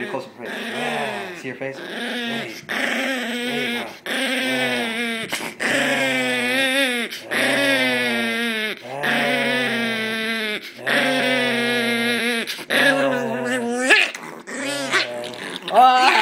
Get close and praise. Yeah. See your face? Praise. There you go. Yeah. Yeah. Yeah. Yeah. Yeah. Yeah. Yeah. Oh.